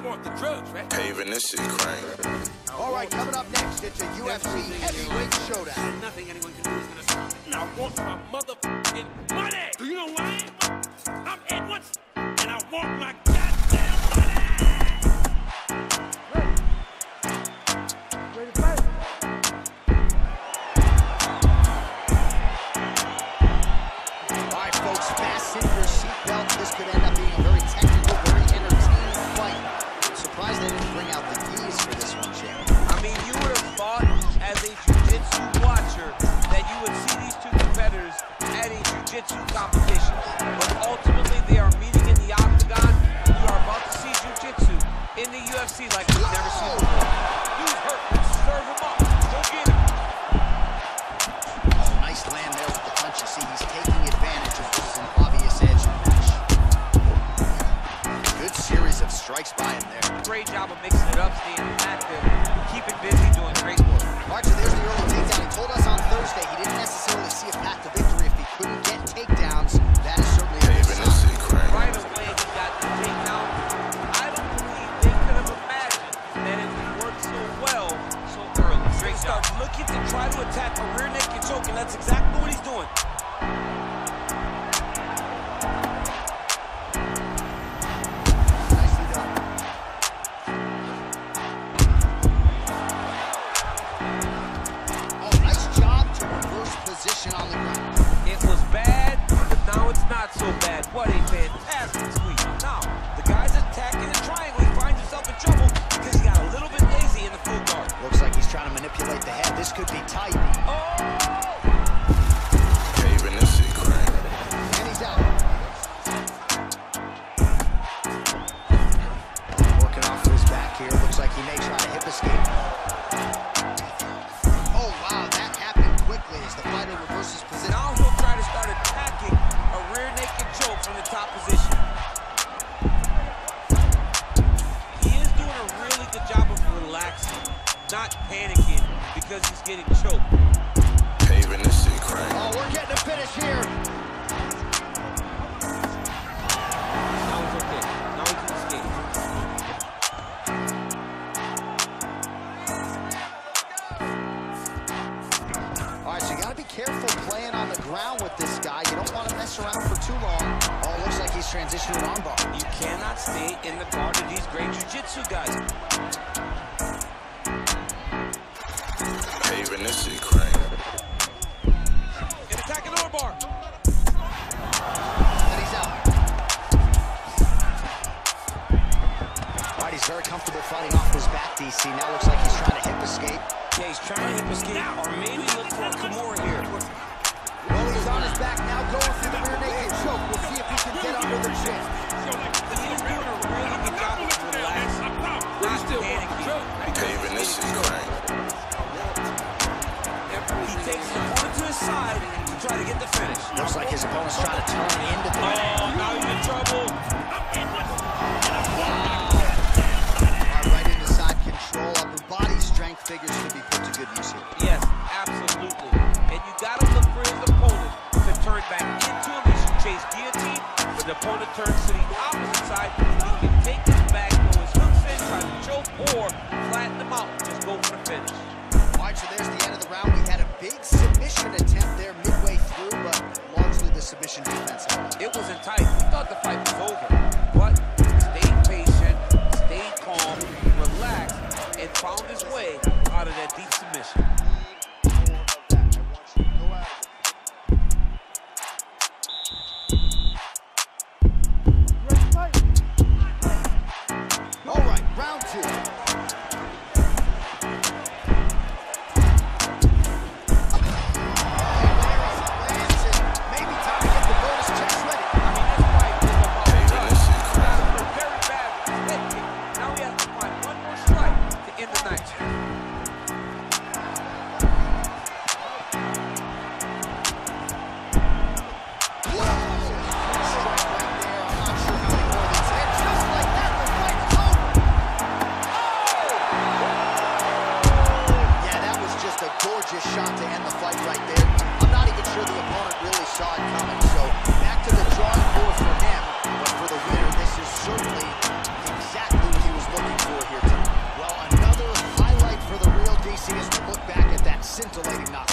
still want the drugs, right? Paving this shit crank. All right, coming up next, it's a UFC heavyweight showdown. Nothing anyone can do is gonna stop me. I want my motherfucking strikes by him there. Great job of mixing it up, staying active, keeping busy, doing great work. All right, so there's the early takedown. He told us on Thursday he didn't necessarily see a path to victory if he couldn't get takedowns. That is certainly a good Paving this sign. shit. Right away, he got the takedown. I don't believe they could have imagined that it would work so well so early. Great start looking to try to attack a rear naked choke, and that's exactly This could be tight. Oh! Getting choked. Paving this shit crank. Oh, we're getting a finish here. Now he's okay. Now he can escape. All right, so you got to be careful playing on the ground with this guy. You don't want to mess around for too long. Oh, looks like he's transitioning on bar. You cannot stay in the guard of these great jiu-jitsu guys. Paving this shit crank. And attacking armbar. And he's out. All right, he's very comfortable fighting off his back, DC. Now looks like he's trying to hip escape. Yeah, he's trying to hip escape or maybe like his opponent's trying to turn into the Oh, now he's in trouble. All right, right into side control. Upper body strength figures to be put to good use here. Yes, absolutely. And you gotta look for his opponent to turn back into a mission chase guillotine. but the opponent turns to the opposite side, he can take his back, throw his hooks in, try to choke, or scintillating knock.